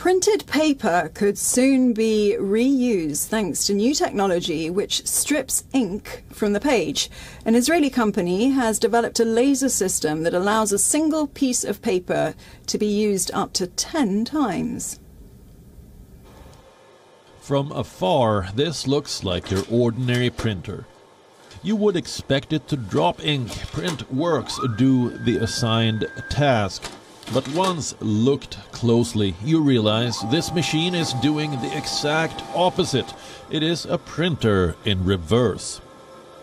Printed paper could soon be reused thanks to new technology which strips ink from the page. An Israeli company has developed a laser system that allows a single piece of paper to be used up to 10 times. From afar, this looks like your ordinary printer. You would expect it to drop ink, print works, do the assigned task. But once looked closely, you realize this machine is doing the exact opposite. It is a printer in reverse.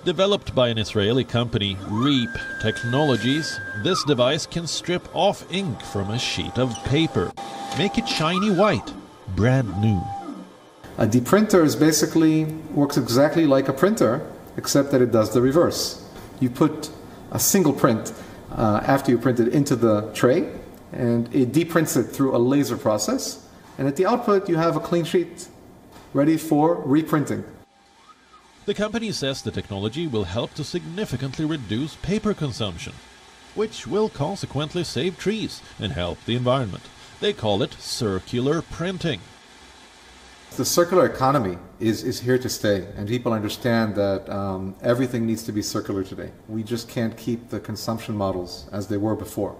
Developed by an Israeli company, Reep Technologies, this device can strip off ink from a sheet of paper, make it shiny white, brand new. A deprinter is basically works exactly like a printer, except that it does the reverse. You put a single print uh, after you print it into the tray, and it deprints it through a laser process. And at the output, you have a clean sheet ready for reprinting. The company says the technology will help to significantly reduce paper consumption, which will consequently save trees and help the environment. They call it circular printing. The circular economy is, is here to stay, and people understand that um, everything needs to be circular today. We just can't keep the consumption models as they were before.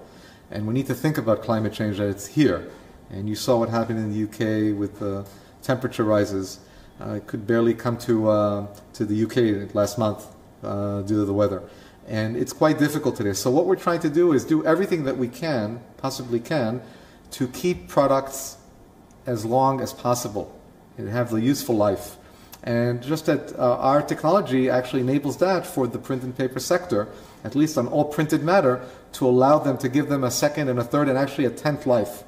And we need to think about climate change that it's here. And you saw what happened in the UK with the temperature rises. Uh, it could barely come to, uh, to the UK last month uh, due to the weather. And it's quite difficult today. So what we're trying to do is do everything that we can, possibly can, to keep products as long as possible and have the useful life. And just that uh, our technology actually enables that for the print and paper sector, at least on all printed matter, to allow them to give them a second and a third and actually a tenth life.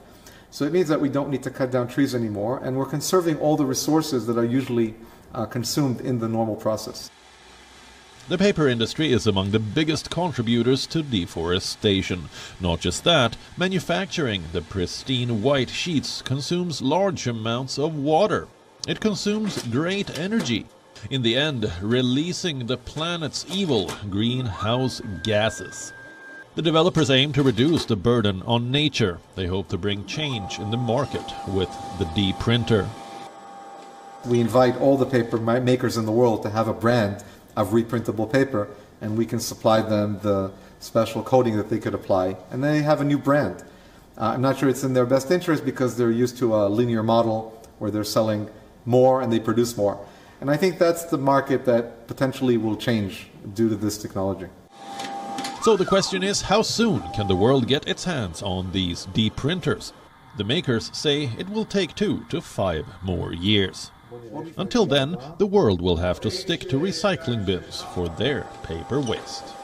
So it means that we don't need to cut down trees anymore, and we're conserving all the resources that are usually uh, consumed in the normal process. The paper industry is among the biggest contributors to deforestation. Not just that, manufacturing the pristine white sheets consumes large amounts of water. It consumes great energy, in the end releasing the planet's evil greenhouse gases. The developers aim to reduce the burden on nature. They hope to bring change in the market with the deprinter. We invite all the paper makers in the world to have a brand of reprintable paper, and we can supply them the special coating that they could apply, and they have a new brand. Uh, I'm not sure it's in their best interest because they're used to a linear model where they're selling more and they produce more. And I think that's the market that potentially will change due to this technology. So the question is, how soon can the world get its hands on these deprinters? The makers say it will take two to five more years. Until then, the world will have to stick to recycling bins for their paper waste.